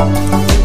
Música